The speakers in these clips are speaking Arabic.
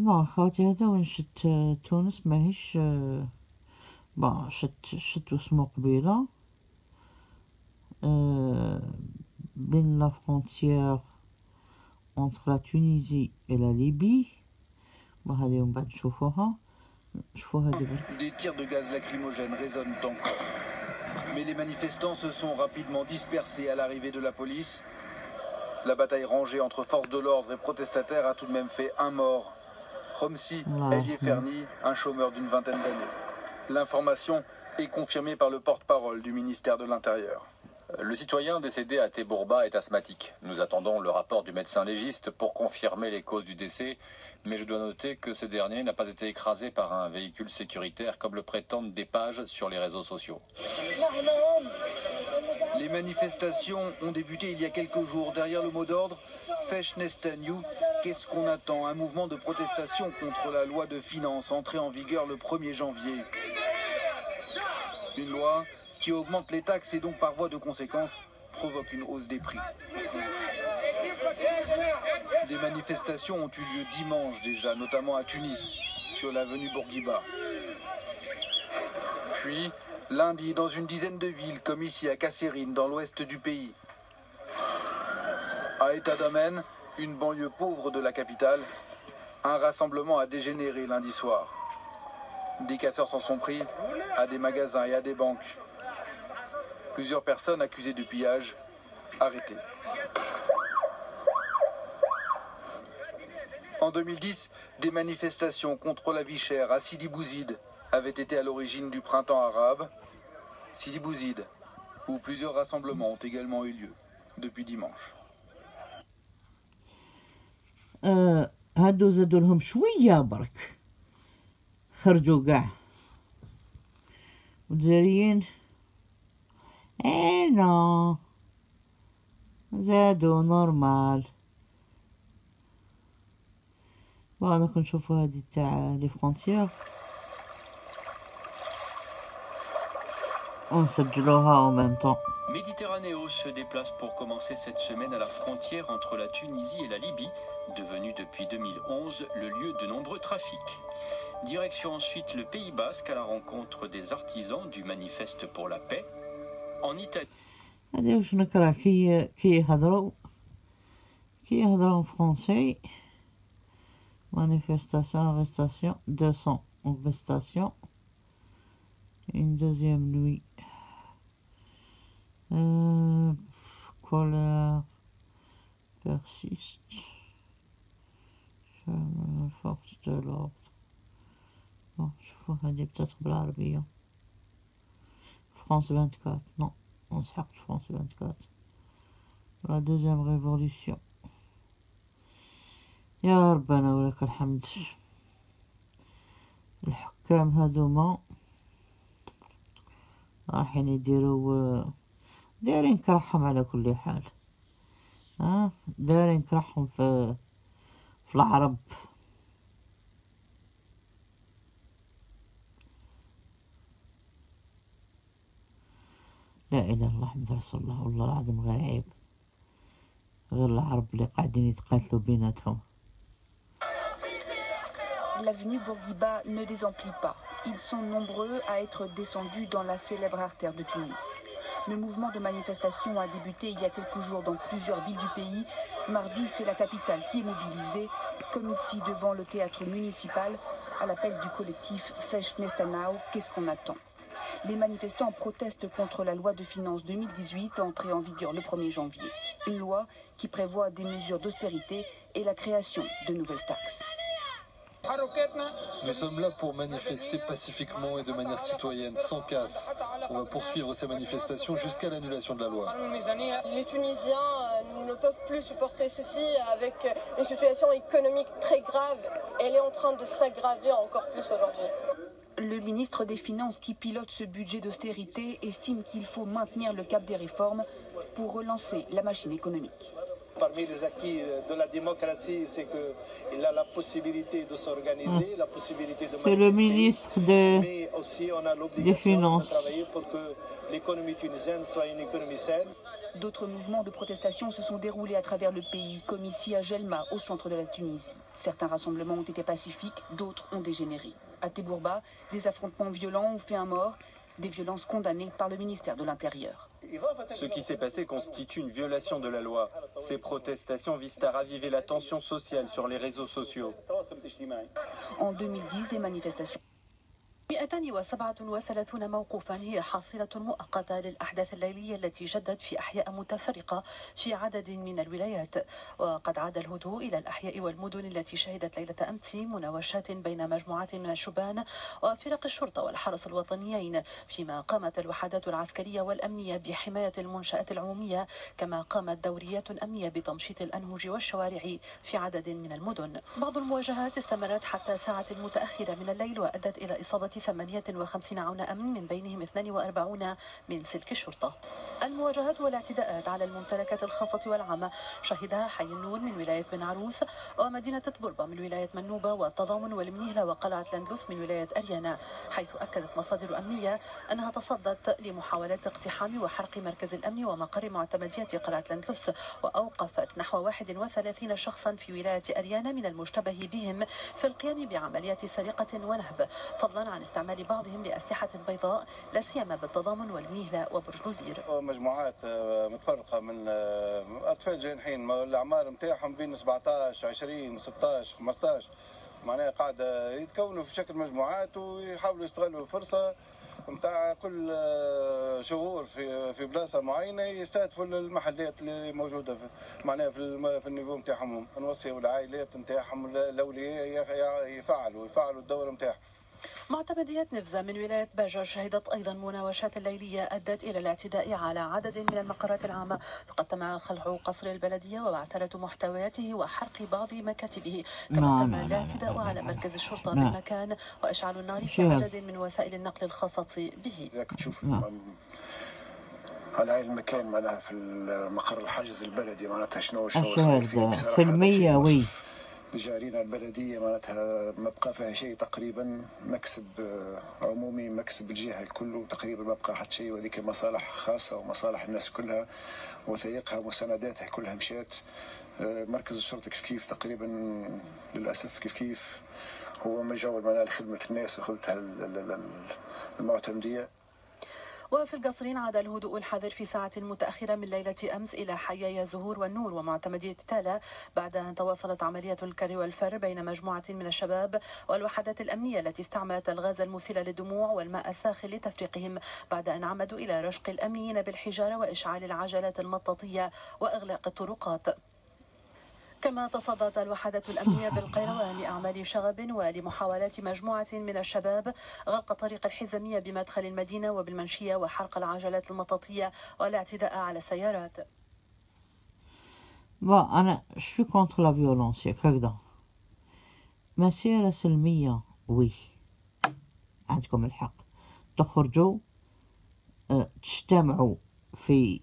ما خواتي هذا وين شت تونس ماهيش با شت شت واسمو قبيلة بين لا فرونتيير entre la Tunisie et la Libye با هذه من بعد نشوفوها نشوفوها دابا Des tirs de gaz lacrymogène résonnent encore. Mais les manifestants se sont rapidement dispersés à l'arrivée de la police. La bataille rangée entre forces de l'ordre et protestataires a tout de même fait un mort. Romsi. Elie Ferni, un chômeur d'une vingtaine d'années. L'information est confirmée par le porte-parole du ministère de l'Intérieur. Le citoyen décédé à Tebourba est asthmatique. Nous attendons le rapport du médecin légiste pour confirmer les causes du décès, mais je dois noter que ce dernier n'a pas été écrasé par un véhicule sécuritaire comme le prétendent des pages sur les réseaux sociaux. Les manifestations ont débuté il y a quelques jours. Derrière le mot d'ordre, Fesh Nestanyou, qu'est-ce qu'on attend? Un mouvement de protestation contre la loi de finances entrée en vigueur le 1er janvier. Une loi qui augmente les taxes et donc par voie de conséquence provoque une hausse des prix. Des manifestations ont eu lieu dimanche déjà, notamment à Tunis, sur l'avenue Bourguiba. Puis, lundi, dans une dizaine de villes, comme ici à Kasserine, dans l'ouest du pays. À État d'Amen, une banlieue pauvre de la capitale, un rassemblement a dégénéré lundi soir. Des casseurs s'en sont pris à des magasins et à des banques. Plusieurs personnes accusées de pillage, arrêtées. En 2010, des manifestations contre la vie chère à Sidi Bouzid avaient été à l'origine du printemps arabe. Sidi Bouzid, où plusieurs rassemblements ont également eu lieu depuis dimanche. آه هادو زادوا لهم شوية برك. خرجوا قاع. والجزائريين نو زادوا نورمال. بعد نشوفوا هادي تاع لي فرونتيير. ونسجلوها en même temps Méditerranéo se déplace pour commencer cette semaine à la frontière entre la Tunisie et la Libye, devenue depuis 2011 le lieu de nombreux trafics. Direction ensuite le Pays Basque à la rencontre des artisans du manifeste pour la paix. En Italie, هادي واش نكره كي كي يهضروا كي يهضروا فرونسي manifestation arrestation 200 arrestation une deuxième nuit euh, colère persiste Ferme force de l'ordre bon شوفوا هادي peut-être بالعربية France 24 non on sort France 24 la deuxième révolution يا ربنا ولك الحمد الحكام هذوما رايحين يديروا دايرين كرحهم على كل حال. ها؟ دايرين كرحهم في في العرب. لا إله إلا الله محمد رسول الله والله العظيم غير عيب غير العرب اللي قاعدين يتقاتلوا بيناتهم. L'avenue Bourguiba ne désemplit pas. Ils sont nombreux à être descendus dans la célèbre artère de Tunis. Le mouvement de manifestation a débuté il y a quelques jours dans plusieurs villes du pays. Mardi, c'est la capitale qui est mobilisée, comme ici devant le théâtre municipal, à l'appel du collectif Fesh Nestanao. Qu'est-ce qu'on attend? Les manifestants protestent contre la loi de finances 2018 entrée en vigueur le 1er janvier. Une loi qui prévoit des mesures d'austérité et la création de nouvelles taxes. Nous sommes là pour manifester pacifiquement et de manière citoyenne, sans casse. On va poursuivre ces manifestations jusqu'à l'annulation de la loi. Les Tunisiens euh, ne peuvent plus supporter ceci avec une situation économique très grave. Elle est en train de s'aggraver encore plus aujourd'hui. Le ministre des Finances qui pilote ce budget d'austérité estime qu'il faut maintenir le cap des réformes pour relancer la machine économique. Parmi les acquis de la démocratie, c'est qu'il a la possibilité de s'organiser, la possibilité de C'est le ministre de, mais aussi on a des l'obligation de Finances. travailler pour que l'économie tunisienne soit une économie saine. D'autres mouvements de protestation se sont déroulés à travers le pays, comme ici à Gelma, au centre de la Tunisie. Certains rassemblements ont été pacifiques, d'autres ont dégénéré. À Tebourba, des affrontements violents ont fait un mort, des violences condamnées par le ministère de l'Intérieur. Ce qui s'est passé constitue une violation de la loi. Ces protestations visent à raviver la tension sociale sur les réseaux sociaux. En 2010, des manifestations 237 موقوفا هي حاصلة مؤقتة للأحداث الليلية التي جدت في أحياء متفرقة في عدد من الولايات. وقد عاد الهدوء إلى الأحياء والمدن التي شهدت ليلة أمس مناوشات بين مجموعات من الشبان وفرق الشرطة والحرس الوطنيين فيما قامت الوحدات العسكرية والأمنية بحماية المنشآت العمومية كما قامت دوريات أمنية بتمشيط الأنهج والشوارع في عدد من المدن. بعض المواجهات استمرت حتى ساعة متأخرة من الليل وأدت إلى إصابة 58 عون أمن من بينهم 42 من سلك الشرطة. المواجهات والاعتداءات على الممتلكات الخاصة والعامة. شهدها حي النور من ولاية بن عروس ومدينة تبربة من ولاية منوبة والتضامن والمنيهلة وقلعة لاندلس من ولاية أريانا حيث أكدت مصادر أمنية أنها تصدت لمحاولات اقتحام وحرق مركز الأمن ومقر معتمدية قلعة لاندلس وأوقفت نحو 31 شخصا في ولاية أريانا من المشتبه بهم في القيام بعمليات سرقة ونهب. فضلا عن استعمال بعضهم لأسلحة بيضاء لا سيما بالتضامن والميهلة وبرج لوزير مجموعات آه، متفرقة من آه، أطفال جانحين ما الأعمار نتاعهم بين 17 20 16 15 معناها قاعدة يتكونوا في شكل مجموعات ويحاولوا يستغلوا الفرصة نتاع كل آه، شهور في في بلاصة معينة يستهدفوا المحلات اللي موجودة في معناها في في النيفو نتاعهم نوصيوا العائلات نتاعهم الأولياء يفعلوا يفعلوا الدور نتاعهم معتمدية نفزة من ولاية باجة شهدت أيضا مناوشات ليلية أدت إلى الاعتداء على عدد من المقرات العامة فقد تم خلع قصر البلدية وبعثرة محتوياته وحرق بعض مكاتبه كما تم لا، لا، الاعتداء لا، على مركز الشرطة. بالمكان وإشعال النار في. عدد من وسائل النقل الخاصة به تشوف نعم. على هاي المكان معناها في مقر الحاجز البلدي معناتها شنو شنو المية شيء وي جارينا البلدية معناتها ما بقى فيها شيء تقريبا مكسب آه، عمومي مكسب الجهة الكل تقريبا ما بقى حتى شيء وهذيك مصالح خاصة ومصالح الناس كلها وثائقها ومسانداتها كلها مشات. آه، مركز الشرطة كيف كيف؟ تقريبا للأسف كيف كيف. هو مجاور معناها لخدمة الناس وخدمة ال- ال- ال- المعتمدية. وفي القصرين عاد الهدوء الحذر في ساعة متأخرة من ليلة أمس إلى حياي زهور والنور ومعتمدية تالا بعد أن تواصلت عملية الكر والفر بين مجموعة من الشباب والوحدات الأمنية التي استعملت الغاز المسيل للدموع والماء الساخن لتفريقهم بعد أن عمدوا إلى رشق الأمنيين بالحجارة وإشعال العجلات المطاطية وإغلاق الطرقات. كما تصدت الوحدة الأمنية بالقيروان لأعمال شغب ولمحاولات مجموعة من الشباب غلق طريق الحزمية بمدخل المدينة وبالمنشية وحرق العجلات المطاطية والاعتداء على السيارات. bah أنا je suis contre la violence ياك هكذا مسيرة سلمية وي عندكم الحق. تخرجوا آه، تجتمعوا في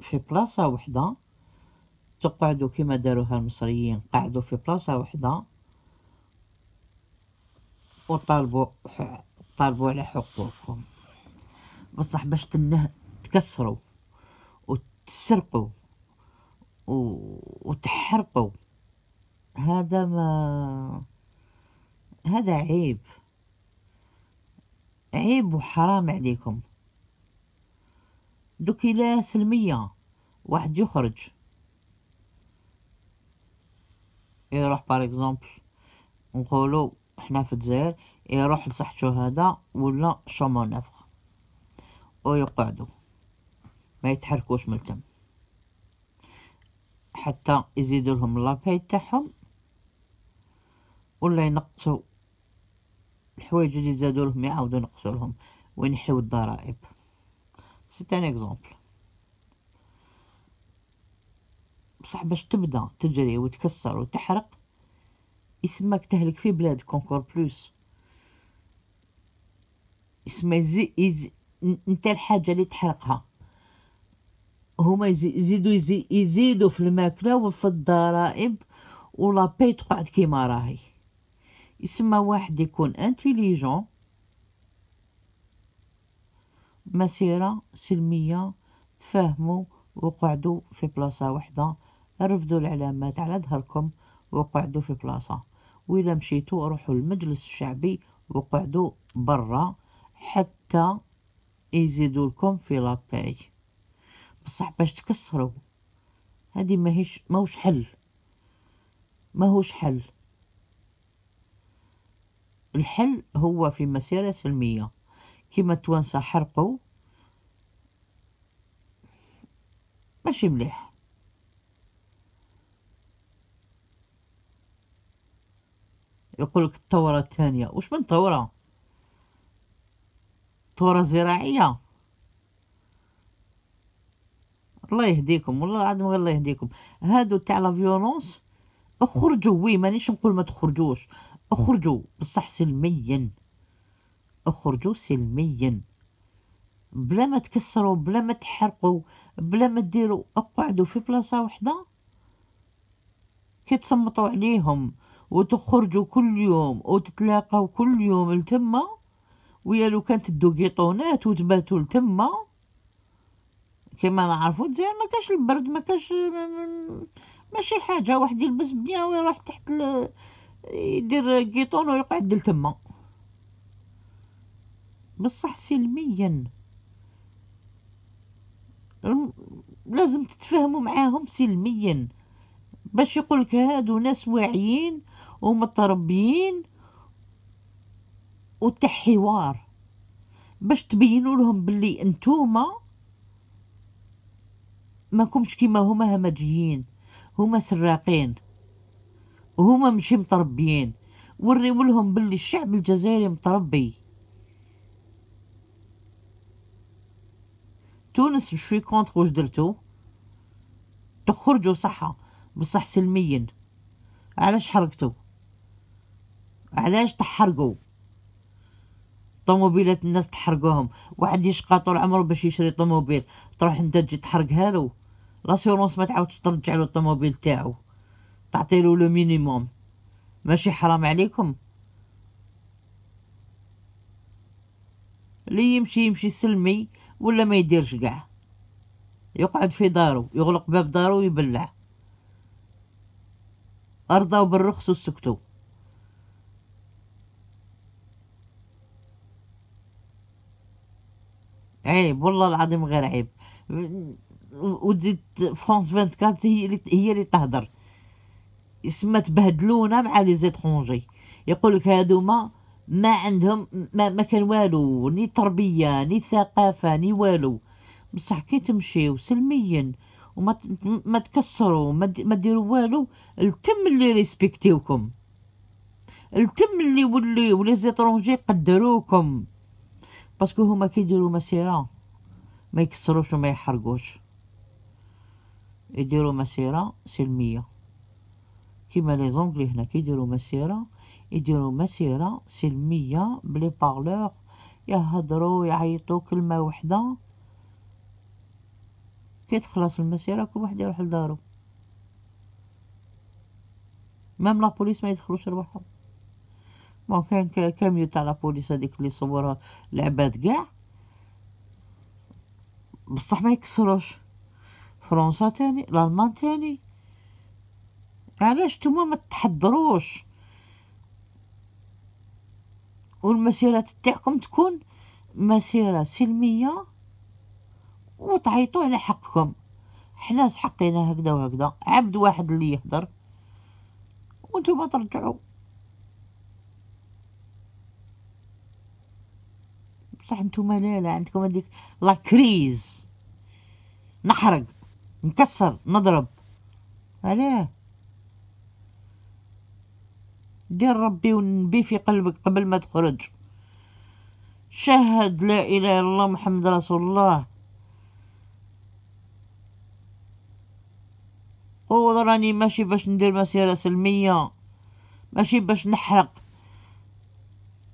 في بلاصة وحدة تقعدوا كما داروها المصريين قعدوا في بلاصة وحدة وطالبوا طالبوا على حقوقكم بصح باش تنه تكسروا وتسرقوا و- وتحرقوا هذا ما هذا عيب. عيب وحرام عليكم. دوك لا سلمية واحد يخرج. يروح par exemple نقولو إحنا في الجزائر يروح لساحة شهداء ولا Champ Manœuvre ويقعدوا ما يتحركوش من التم حتى يزيدوا لهم la paie تاعهم ولا ينقصوا الحوايج اللي زادوا لهم يعاودوا ينقصوا لهم وينحيوا الضرائب. c'est un exemple بصح باش تبدا تجري وتكسر وتحرق يسماك تهلك في بلادك encore plus. يسمى يزي يزي انت الحاجة اللي تحرقها. هما يزيدوا يزيدوا في الماكلة وفي الضرائب ولا بي تقعد كيما راهي. يسمى واحد يكون انتيليجون مسيرة سلمية تفاهموا وقعدوا في بلاصة وحدة. رفدوا العلامات على ظهركم وقعدوا في بلاصة. وإلا مشيتوا روحوا للمجلس الشعبي وقعدوا برا حتى يزيدوا لكم في لاباي بصح باش تكسروا. هذه ماهيش ماهوش حل. ماهوش حل. الحل هو في مسيرة سلمية. كيما التوانسة حرقوا. ماشي مليح. يقولك الثورة الثانية. وش من ثورة؟ ثورة زراعية. الله يهديكم والله العظيم الله يهديكم. هادو تاع la violence اخرجوا oui مانيش نقول ما تخرجوش. اخرجوا بصح سلميا. اخرجوا سلميا. بلا ما تكسروا بلا ما تحرقوا بلا ما ديروا أقعدوا في بلاصة وحدة. كي تصمتوا عليهم. وتخرجوا كل يوم وتتلاقاو كل يوم لتما ويا لو كانت تدو وتباتوا لتما كما نعرفوا تزيان ما كاش البرد ما كاش ماشي حاجة واحد يلبس بيان ويروح تحت ل... يدير قيطون ويقعد لتما بصح سلميا. لازم تتفاهموا معاهم سلميا. باش يقولك هادو ناس واعيين ومتربيين وتاع حوار باش تبينوا لهم باللي انتوما ماكمش كيما هما همجيين هما سراقين وهما مشي متربيين وريو لهم باللي الشعب الجزائري متربي. تونس je suis contre؟ واش درتو؟ تخرجوا صحة بصح سلميا علاش حرقتو؟ علاش تحرقوا؟ طوموبيلات الناس تحرقوهم. واحد يشقى طول عمره باش يشري طوموبيل. تروح انت تجي تحرقها له l'assurance ما تعاودش ترجع له الطوموبيل تاعو. تعطيلو le minimum. ماشي حرام عليكم. اللي يمشي يمشي سلمي ولا ما يديرش قاع. يقعد في دارو يغلق باب دارو ويبلع. أرضاو بالرخص وسكتوا عيب والله العظيم غير عيب. وتزيد فرانس 24 هي اللي هي اللي تهدر. يسمى تبهدلونا مع لي زيترونجي يقولك هادوما ما عندهم ما, ما كان والو. ni تربية ni ثقافة ni والو. بصح كي تمشيو سلميا وما ما تكسروا ما ديروا والو التم اللي ريسبكتيوكم. التم اللي و les و les étrangers قدروكم. parce que هما كيديروا مسيرة. ما يكسروش وما يحرقوش. يديروا مسيرة سلمية. كيما les Anglais هنا كيديروا مسيرة يديروا مسيرة سلمية ب les parleurs يهضروا يعيطوا كلمة وحدة. كي تخلص المسيرة كل واحد يروح لدارو. même la police ما يدخلوش رواحهم bon كان كاميو تاع la police هذيك اللي صورها العباد كاع؟ بصح ما يكسروش. فرنسا تاني الألمان تاني. علاش نتوما ما تحضروش؟ والمسيرات تاعكم تكون مسيرة سلمية وتعيطوا على حقكم. حنا سحقينا هكذا وهكذا. عبد واحد اللي يهدر وانتوما ترجعوا. بصح نتوما لا لا عندكم هذيك لا كريز. نحرق نكسر نضرب. علاه دير ربي والنبي في قلبك قبل ما تخرج. شهد لا إله إلا الله محمد رسول الله. راني ماشي باش ندير مسيرة سلمية. ماشي باش نحرق.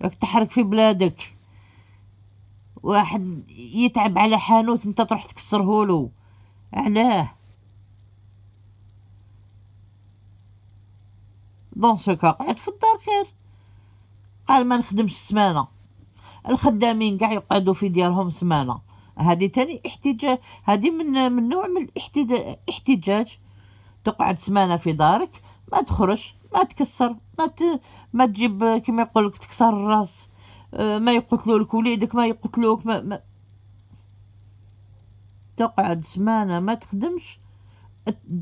راك تحرق في بلادك. واحد يتعب على حانوت انت تروح تكسرهولو علاه. دون سوكا قعد في الدار خير. قال ما نخدمش سمانة. الخدامين قاع يقعدوا في ديارهم سمانة. هذه تاني احتجاج هذه من من نوع من الاحتجاج تقعد سمانة في دارك ما تخرج ما تكسر ما ت... ما تجيب كما يقول لك تكسر الراس. ما يقتلوا لك وليدك ما يقتلوك ما, ما تقعد سمانة ما تخدمش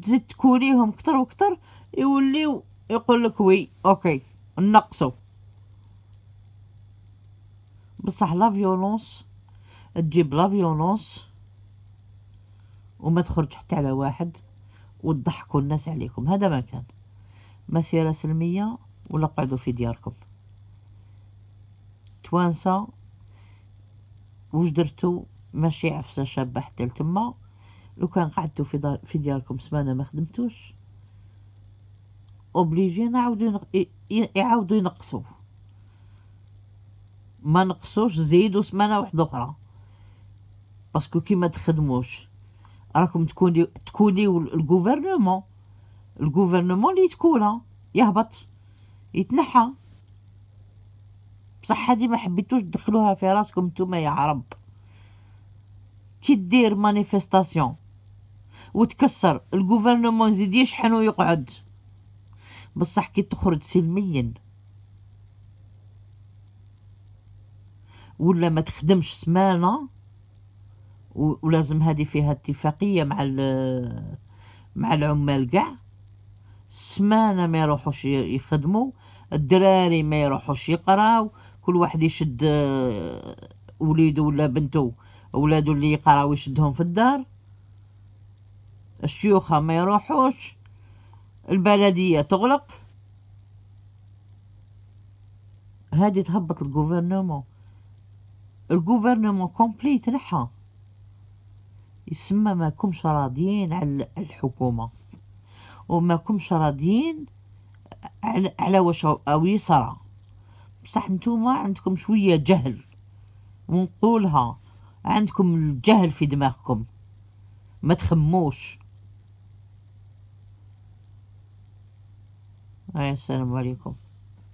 تزيد تكوريهم كتر وكتر يوليو يقول لك oui ok نقصوا. بصح la violence تجيب la violence وما تخرج حتى على واحد وتضحكوا الناس عليكم. هذا ما كان. مسيرة سلمية ولا قعدوا في دياركم. توانسة وش درتو ماشي عفسة شابة حتى لتما. لو كان قعدتو في, في دياركم سمانة ما خدمتوش obligé نعاودو يعاودو ينقصو ما نقصوش زيدو سمانة واحدة أخرى. parce que كي ما تخدموش. راكم تكوني تكونيو ال gouvernement. ال gouvernement اللي تكونا يهبط يتنحى. بصح هادي ما حبيتوش تدخلوها في راسكم نتوما يا عرب. كي دير manifestation وتكسر ال gouvernement يزيد يشحن ويقعد. بصح كي تخرج سلميا. ولا ما تخدمش سمانة ولازم هذه فيها اتفاقية مع مع العمال كاع. سمانة ما يروحوش يخدموا الدراري ما يروحوش يقراو. كل واحد يشد آه، وليدو ولا بنتو ولادو اللي يقراو يشدهم في الدار. الشيوخة ما يروحوش البلدية تغلق. هذه تهبط الجوفرنمون الجوفرنمون كومبليت نحا يسمى ما كمش راضيين على الحكومة. وما كمش راضيين على, على واش أو يصرى. بصح نتوما عندكم شوية جهل. ونقولها عندكم الجهل في دماغكم. ما تخموش. السلام عليكم.